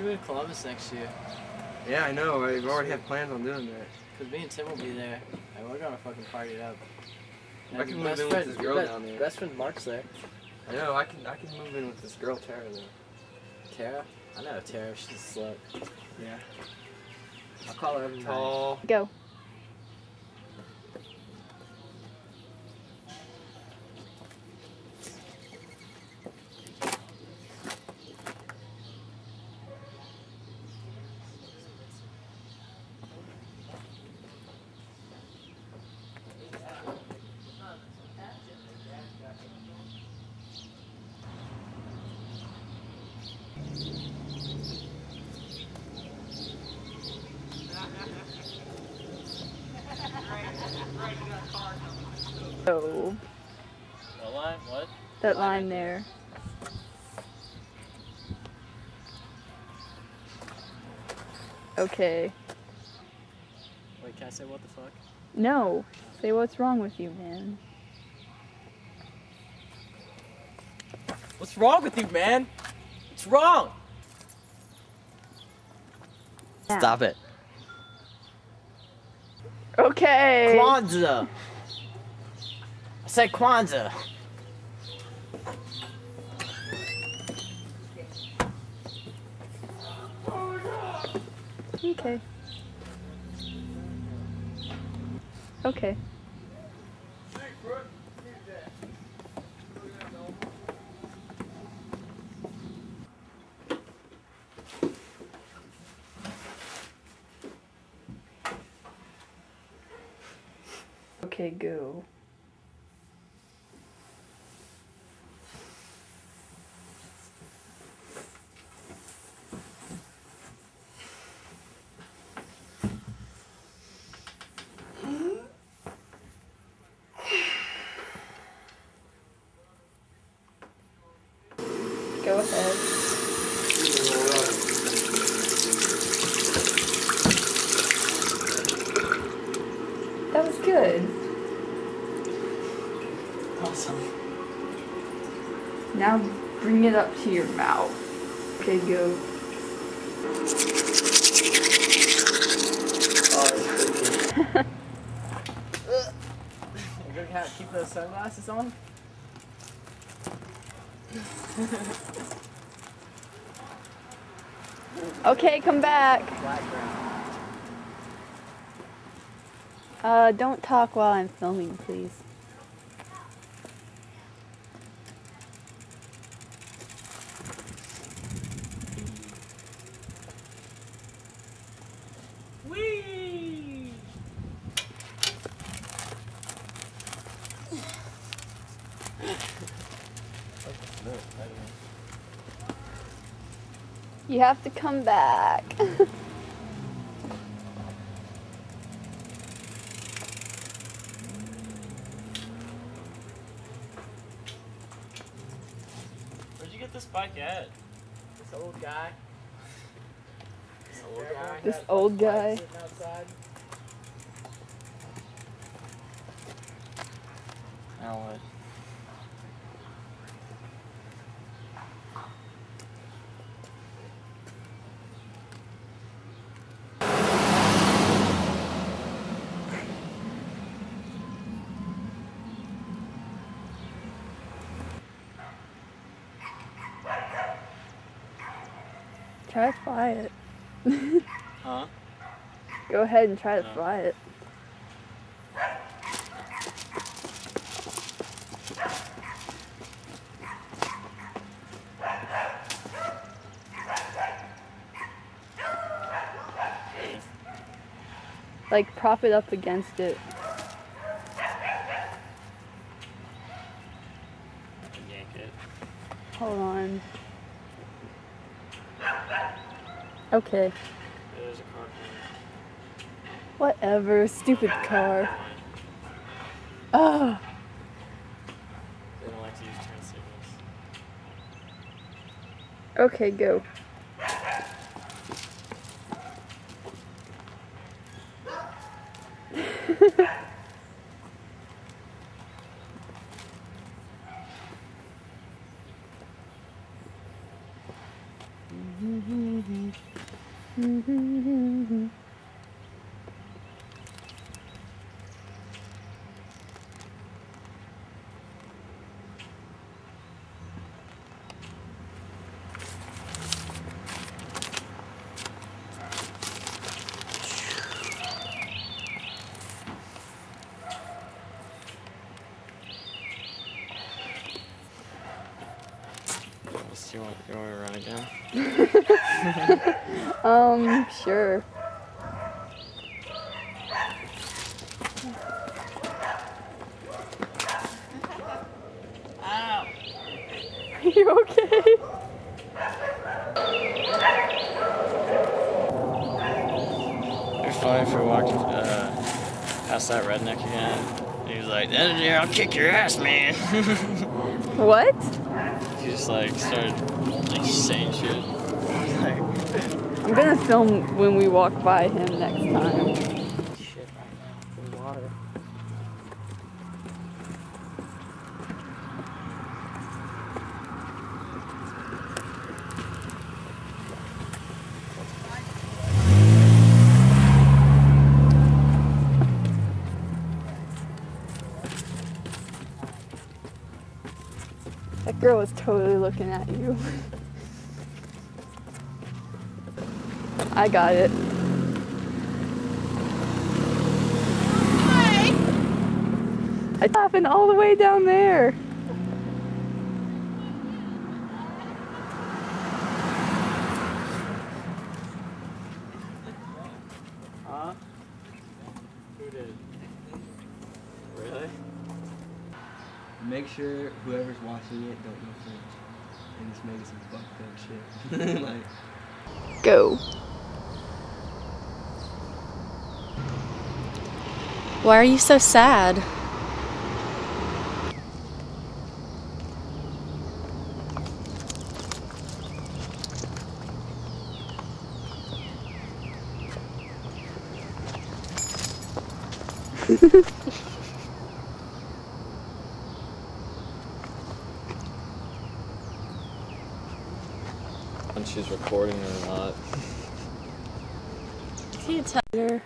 should move to Columbus next year. Yeah, I know. I've already had plans on doing that. Cause me and Timm will be there, and we're gonna fucking party it up. I can move in with this girl best, down there. Best friend Mark's there. I know. I can. I can move in with this girl Tara though. Tara? I know Tara. She's a slut. Yeah. I'll call her every night. Tall. Go. Oh, What line? What? that line there. Okay. Wait, can I say what the fuck? No. Say what's wrong with you, man. What's wrong with you, man? What's wrong? Stop it. Okay. Kwanzaa. I said Kwanzaa. Okay. Okay. Okay, go. Go ahead. That was good. Awesome. Now bring it up to your mouth. Okay, go. You're gonna have to keep those sunglasses on? Okay, come back. Uh, don't talk while I'm filming, please. Whee! You have to come back. Where'd you get this bike at? This old guy. This old guy. This old guy. Now what? Try to fly it. Huh? Go ahead and try to fly it. Like prop it up against it. Yank it. Hold on. Okay. A car Whatever. Stupid car. Oh. They don't like to use turn signals. Okay, go. Mm-hmm. Do you want, you want me to run again? Um, sure. Ow! Are you okay? It'd be funny if we walked uh, past that redneck again. And he was like, "Engineer, I'll kick your ass, man." What? He just like started like saying shit. like, I'm gonna film when we walk by him next time. shit right now. The water. That girl was totally looking at you. I got it. I happened all the way down there. Huh? Who did? Really? Make sure whoever's watching it don't know French. And just making some fucked up shit. like, Go. Why are you so sad? she's recording or not. Can you tell her?